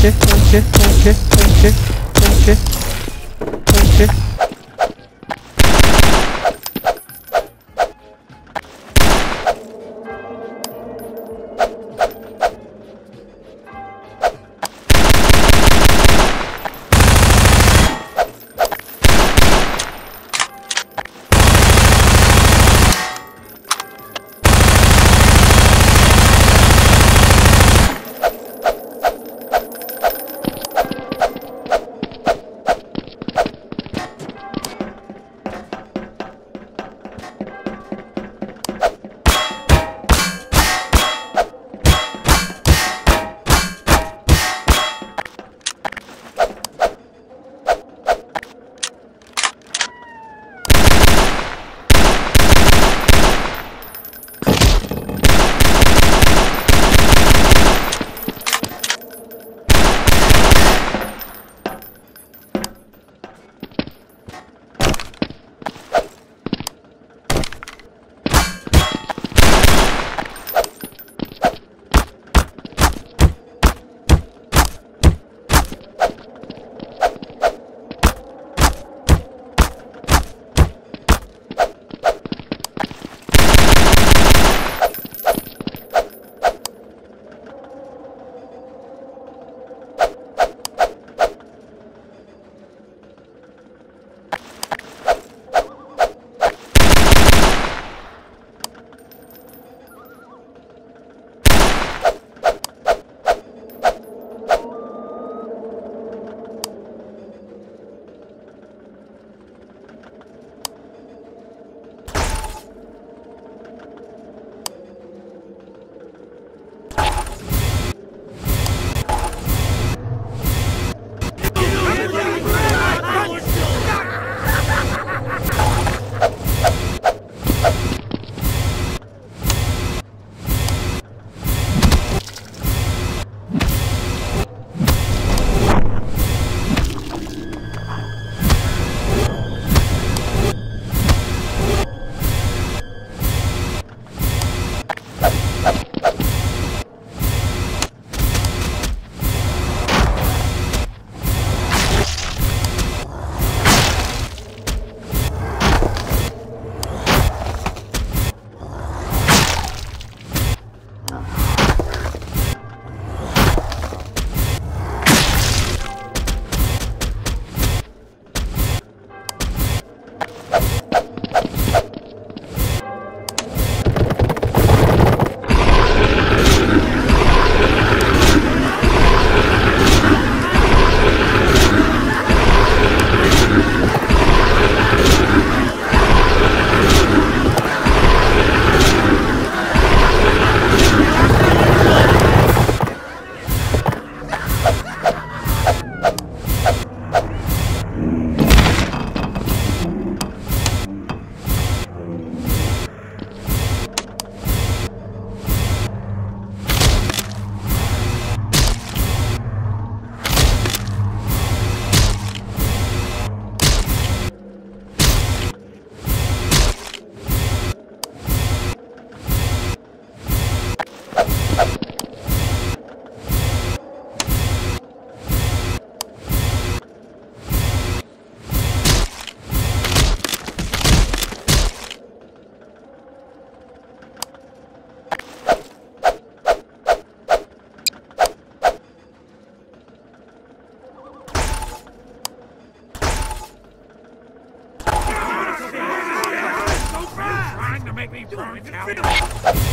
Punchy, punchy, punchy, punchy, punchy, punchy. Italian.